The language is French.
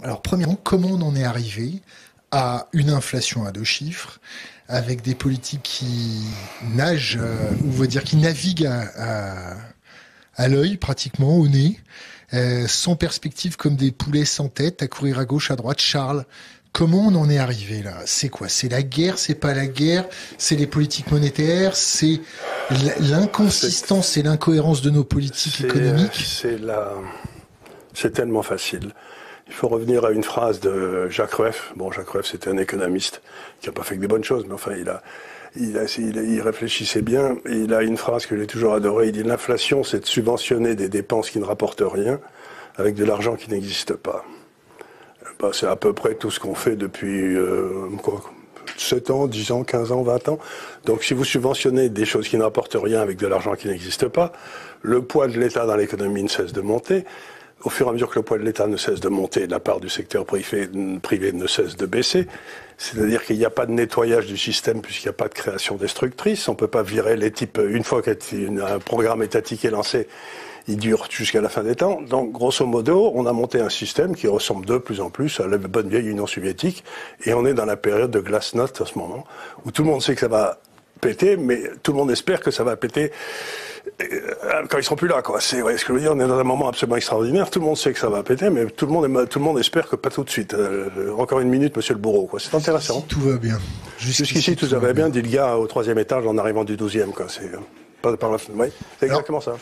Alors, premièrement, comment on en est arrivé à une inflation à deux chiffres, avec des politiques qui nagent, euh, ou on va dire qui naviguent à, à, l'œil, pratiquement au nez, euh, sans perspective comme des poulets sans tête, à courir à gauche, à droite. Charles, comment on en est arrivé là? C'est quoi? C'est la guerre? C'est pas la guerre? C'est les politiques monétaires? C'est l'inconsistance et l'incohérence de nos politiques économiques? C'est la... C'est tellement facile. Il faut revenir à une phrase de Jacques Rueff. Bon, Jacques Rueff, c'était un économiste qui n'a pas fait que des bonnes choses, mais enfin, il a, il, réfléchissait bien. Il a une phrase que j'ai toujours adorée. Il dit l'inflation, c'est de subventionner des dépenses qui ne rapportent rien avec de l'argent qui n'existe pas. Bah, c'est à peu près tout ce qu'on fait depuis euh, quoi, 7 ans, 10 ans, 15 ans, 20 ans. Donc si vous subventionnez des choses qui ne rapportent rien avec de l'argent qui n'existe pas, le poids de l'État dans l'économie ne cesse de monter au fur et à mesure que le poids de l'État ne cesse de monter, la part du secteur privé, ne cesse de baisser. C'est-à-dire qu'il n'y a pas de nettoyage du système puisqu'il n'y a pas de création destructrice. On ne peut pas virer les types, une fois qu'un programme étatique est lancé, il dure jusqu'à la fin des temps. Donc, grosso modo, on a monté un système qui ressemble de plus en plus à la bonne vieille Union soviétique. Et on est dans la période de glasnost à ce moment, où tout le monde sait que ça va péter, mais tout le monde espère que ça va péter quand ils seront plus là, quoi. C'est ce que je veux dire. On est dans un moment absolument extraordinaire. Tout le monde sait que ça va péter, mais tout le monde, tout le monde espère que pas tout de suite. Euh, encore une minute, Monsieur le Bourreau, quoi. C'est intéressant. tout va bien. Jusqu'ici, tout, va bien. Dit le gars au troisième étage en arrivant du douzième, quoi. C'est euh, pas par la. Oui, c'est exactement ça.